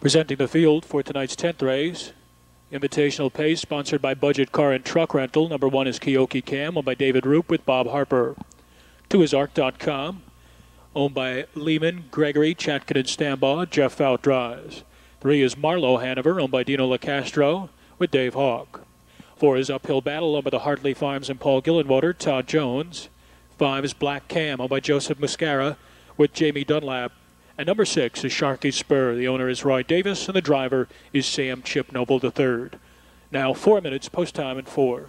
Presenting the field for tonight's 10th race. Invitational Pace, sponsored by Budget Car and Truck Rental. Number one is Keoki Cam, owned by David Roop with Bob Harper. Two is ARC.com, owned by Lehman, Gregory, Chatkin, and Stambaugh. Jeff Fout drives. Three is Marlow Hanover, owned by Dino LaCastro with Dave Hawk. Four is Uphill Battle, owned by the Hartley Farms and Paul Gillenwater, Todd Jones. Five is Black Cam, owned by Joseph Muscara with Jamie Dunlap. And number six is Sharky Spur. The owner is Roy Davis, and the driver is Sam Chip Noble III. Now, four minutes post time and four.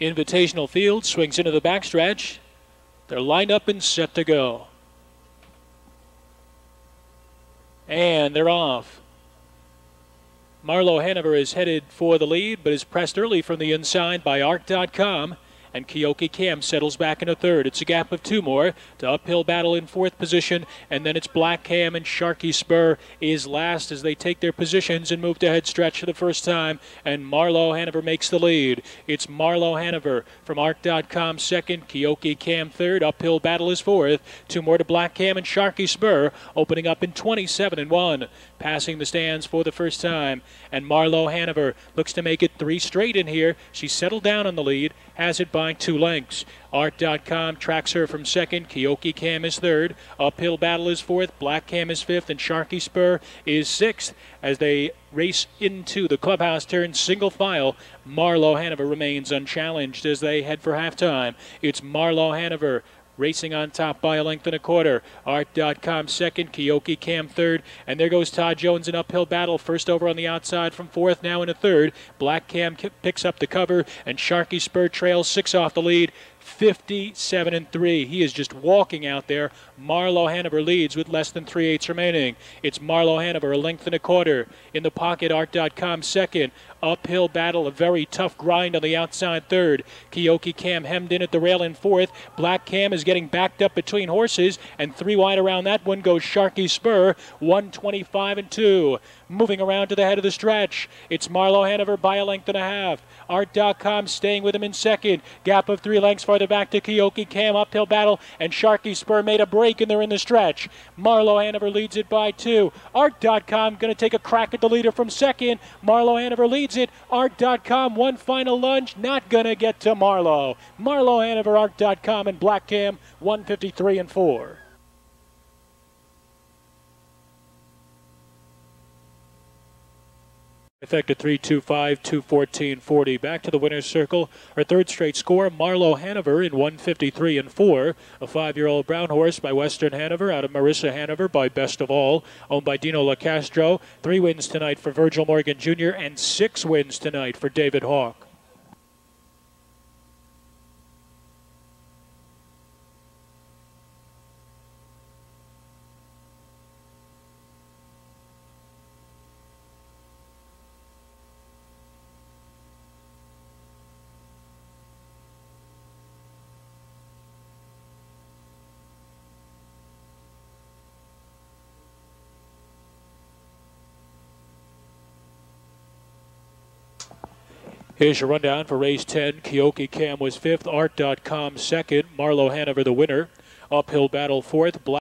Invitational field swings into the backstretch. They're lined up and set to go. And they're off. Marlow Hanover is headed for the lead, but is pressed early from the inside by ARC.com. And Keoki Cam settles back into third. It's a gap of two more to uphill battle in fourth position. And then it's Black Cam and Sharky Spur is last as they take their positions and move to head stretch for the first time. And Marlow Hanover makes the lead. It's Marlow Hanover from ARC.com second. Keoki Cam third. Uphill battle is fourth. Two more to Black Cam and Sharky Spur opening up in 27 and 1. Passing the stands for the first time. And Marlow Hanover looks to make it three straight in here. She settled down on the lead. Has it by two lengths. Art.com tracks her from second. Keoki Cam is third. Uphill Battle is fourth. Black Cam is fifth. And Sharky Spur is sixth as they race into the clubhouse turn single file. Marlow Hanover remains unchallenged as they head for halftime. It's Marlow Hanover racing on top by a length and a quarter. Art.com second, Keoki Cam third, and there goes Todd Jones in uphill battle. First over on the outside from fourth, now in a third. Black Cam picks up the cover, and Sharky Spur trails six off the lead. 57 and 3. He is just walking out there. Marlow Hanover leads with less than three eighths remaining. It's Marlow Hanover, a length and a quarter. In the pocket, Art.com second. Uphill battle, a very tough grind on the outside third. Keoki Cam hemmed in at the rail in fourth. Black Cam is getting backed up between horses, and three wide around that one goes Sharky Spur, 125 and 2. Moving around to the head of the stretch, it's Marlow Hanover by a length and a half. Art.com staying with him in second. Gap of three lengths farther back to Keoki Cam. Uphill battle, and Sharky Spur made a break, and they're in the stretch. Marlow Hanover leads it by two. Art.com going to take a crack at the leader from second. Marlow Hanover leads it. Art.com, one final lunge, not going to get to Marlow. Marlow Hanover, Art.com, and Black Cam, 153 and 4. Effective 325, 214, 40. Back to the winner's circle. Our third straight score, Marlow Hanover in 153 and 4. A five year old brown horse by Western Hanover out of Marissa Hanover by Best of All, owned by Dino LaCastro. Three wins tonight for Virgil Morgan Jr., and six wins tonight for David Hawk. Here's your rundown for race 10. Keoki Cam was fifth. Art.com second. Marlow Hanover the winner. Uphill battle fourth. Black